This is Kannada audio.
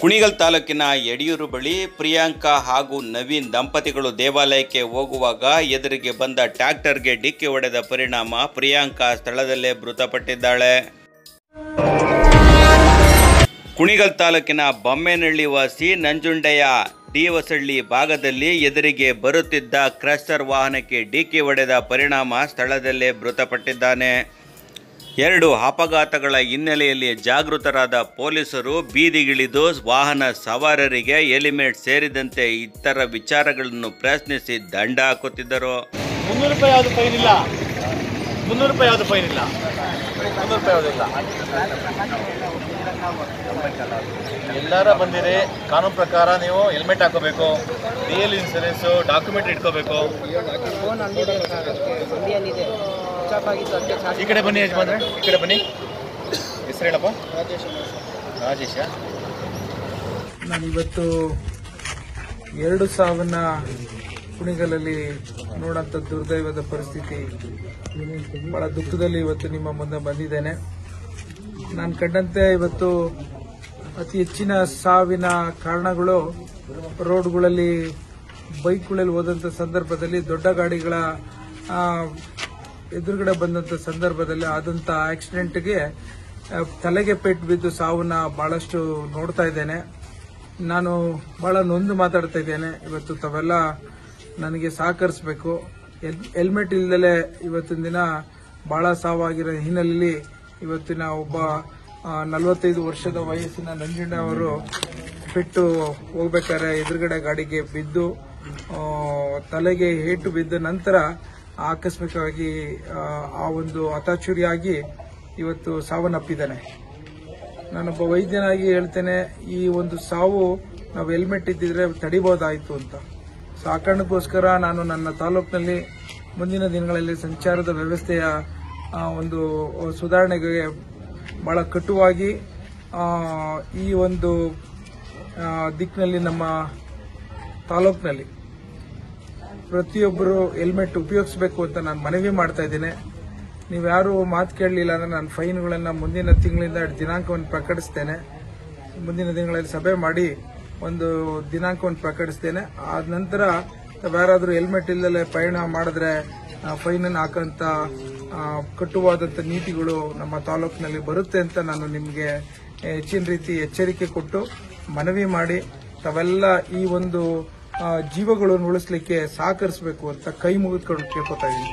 ಕುಣಿಗಲ್ ತಾಲೂಕಿನ ಯಡಿಯೂರು ಬಳಿ ಪ್ರಿಯಾಂಕಾ ಹಾಗೂ ನವೀನ್ ದಂಪತಿಗಳು ದೇವಾಲಯಕ್ಕೆ ಹೋಗುವಾಗ ಎದುರಿಗೆ ಬಂದ ಟ್ರ್ಯಾಕ್ಟರ್ಗೆ ಡಿಕ್ಕಿ ಹೊಡೆದ ಪರಿಣಾಮ ಪ್ರಿಯಾಂಕಾ ಸ್ಥಳದಲ್ಲೇ ಮೃತಪಟ್ಟಿದ್ದಾಳೆ. ಕುಣಿಗಲ್ ತಾಲೂಕಿನ ಬೊಮ್ಮೇನಹಳ್ಳಿ ವಾಸಿ ನಂಜುಂಡೆಯ ಡಿ ಹೊಸಳ್ಳಿ ಭಾಗದಲ್ಲಿ ಎದುರಿಗೆ ಬರುತ್ತಿದ್ದ ಕ್ರಸ್ಟರ್ ವಾಹನಕ್ಕೆ ಡಿಕ್ಕಿ ಹೊಡೆದ ಪರಿಣಾಮ ಸ್ಥಳದಲ್ಲೇ ಮೃತಪಟ್ಟಿದ್ದಾನೆ. ಎರಡು ಅಪಘಾತಗಳ ಹಿನ್ನೆಲೆಯಲ್ಲಿ ಜಾಗೃತರಾದ ಪೊಲೀಸರು ಬೀದಿಗಿಳಿದು ವಾಹನ ಸವಾರರಿಗೆ ಹೆಲಿಮೆಟ್ ಸೇರಿದಂತೆ ಇತರ ವಿಚಾರಗಳನ್ನು ಪ್ರಶ್ನಿಸಿ ದಂಡ ಹಾಕುತ್ತಿದ್ದರು. ಮುನ್ನೂರು ರೂಪಾಯಿ ಯಾವುದು ಫೈನ್ ಇಲ್ಲ. ಮುನ್ನೂರು ರೂಪಾಯಿ ಯಾವುದು ಫೈನ್ ಇಲ್ಲ. ಮುನ್ನೂರು ರೂಪಾಯಿ ಯಾವುದಿಲ್ಲ ಎಲ್ಲಾರ ಬಂದಿರಿ, ಕಾನೂನು ಪ್ರಕಾರ ನೀವು ಹೆಲ್ಮೆಟ್ ಹಾಕೋಬೇಕು ಡಿ ಎಲ್ ಇನ್ಸೂರೆನ್ಸು ಡಾಕ್ಯುಮೆಂಟ್ ಇಟ್ಕೋಬೇಕು. ಈ ಕಡೆ ಬನ್ನಿ ಯಜಮಾನ್ರೆ, ಈ ಕಡೆ ಬನ್ನಿ. ಹೆಸರು ಹೇಳಪ್ಪ. ರಾಜೇಶ. ನಾನಿವತ್ತು ಎರಡು ಸಾವಿನ ಕುಣಿಗಲಲ್ಲಿ ನೋಡಂತ ದುರ್ದೈವದ ಪರಿಸ್ಥಿತಿ ಬಹಳ ದುಃಖದಲ್ಲಿ ಇವತ್ತು ನಿಮ್ಮ ಮುಂದೆ ಬಂದಿದ್ದೇನೆ. ನಾನು ಕಂಡಂತೆ ಇವತ್ತು ಅತಿ ಹೆಚ್ಚಿನ ಸಾವಿನ ಕಾರಣಗಳು ರೋಡ್ಗಳಲ್ಲಿ ಬೈಕ್ಗಳಲ್ಲಿ ಹೋದಂಥ ಸಂದರ್ಭದಲ್ಲಿ ದೊಡ್ಡ ಗಾಡಿಗಳ ಎದುರುಗಡೆ ಬಂದಂಥ ಸಂದರ್ಭದಲ್ಲಿ ಆದಂಥ ಆಕ್ಸಿಡೆಂಟ್ಗೆ ತಲೆಗೆ ಪೆಟ್ಟು ಬಿದ್ದು ಸಾವನ್ನ ಬಹಳಷ್ಟು ನೋಡ್ತಾ ಇದ್ದೇನೆ. ನಾನು ಬಹಳ ನೊಂದು ಮಾತಾಡ್ತಾ ಇದ್ದೇನೆ. ಇವತ್ತು ತಾವೆಲ್ಲ ನನಗೆ ಸಹಕರಿಸಬೇಕು. ಹೆಲ್ಮೆಟ್ ಇಲ್ದಲೆ ಇವತ್ತಿನ ದಿನ ಬಹಳ ಸಾವಾಗಿರೋ ಹಿನ್ನೆಲೆಯಲ್ಲಿ ಇವತ್ತಿನ ಒಬ್ಬ ನಲವತ್ತೈದು ವರ್ಷದ ವಯಸ್ಸಿನ ನಂಜುಂಡ ಅವರು ಬಿಟ್ಟು ಹೋಗ್ಬೇಕಾದ್ರೆ ಎದುರುಗಡೆ ಗಾಡಿಗೆ ಬಿದ್ದು ತಲೆಗೆ ಏಟು ಬಿದ್ದ ನಂತರ ಆಕಸ್ಮಿಕವಾಗಿ ಆ, ಆ ಒಂದು ಹತಾಚುರಿಯಾಗಿ ಇವತ್ತು ಸಾವನ್ನಪ್ಪಿದ್ದಾನೆ. ನಾನೊಬ್ಬ ವೈದ್ಯನಾಗಿ ಹೇಳ್ತೇನೆ ಈ ಒಂದು ಸಾವು ನಾವು ಹೆಲ್ಮೆಟ್ ಇದ್ದಿದ್ರೆ ತಡಿಬೋದಾಯಿತು ಅಂತ. ಸೊ ನಾನು ನನ್ನ ತಾಲೂಕಿನಲ್ಲಿ ಮುಂದಿನ ದಿನಗಳಲ್ಲಿ ಸಂಚಾರದ ವ್ಯವಸ್ಥೆಯ ಒಂದು ಸುಧಾರಣೆಗೆ ಬಹಳ ಕಟುವಾಗಿ ಈ ಒಂದು ದಿಕ್ಕಿನಲ್ಲಿ ನಮ್ಮ ತಾಲೂಕಿನಲ್ಲಿ ಪ್ರತಿಯೊಬ್ಬರು ಹೆಲ್ಮೆಟ್ ಉಪಯೋಗಿಸಬೇಕು ಅಂತ ನಾನು ಮನವಿ ಮಾಡ್ತಾ ಇದ್ದೇನೆ. ನೀವ್ಯಾರು ಮಾತು ಕೇಳಲಿಲ್ಲ ಅಂದ್ರೆ ನಾನು ಫೈನ್ಗಳನ್ನು ಮುಂದಿನ ತಿಂಗಳಿಂದ ದಿನಾಂಕವನ್ನು ಪ್ರಕಟಿಸ್ತೇನೆ. ಮುಂದಿನ ದಿನಗಳಲ್ಲಿ ಸಭೆ ಮಾಡಿ ಒಂದು ದಿನಾಂಕವನ್ನು ಪ್ರಕಟಿಸ್ತೇನೆ. ಆದ ನಂತರ ಯಾರಾದರೂ ಹೆಲ್ಮೆಟ್ ಇಲ್ಲದೆ ಪಯಣ ಮಾಡಿದ್ರೆ ಫೈನನ್ನು ಅನ್ನು ಹಾಕಂತ ಕಟುವಾದಂಥ ನೀತಿಗಳು ನಮ್ಮ ತಾಲೂಕಿನಲ್ಲಿ ಬರುತ್ತೆ ಅಂತ ನಾನು ನಿಮಗೆ ಹೆಚ್ಚಿನ ರೀತಿ ಎಚ್ಚರಿಕೆ ಕೊಟ್ಟು ಮನವಿ ಮಾಡಿ ತಾವೆಲ್ಲ ಈ ಒಂದು ಜೀವಗಳನ್ನು ಉಳಿಸ್ಲಿಕ್ಕೆ ಸಹಕರಿಸಬೇಕು ಅಂತ ಕೈ ಮುಗಿದ್ಕೊಂಡು ಕೇಳ್ಕೊತಾ ಇದ್ದೀನಿ.